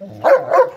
Yeah.